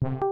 you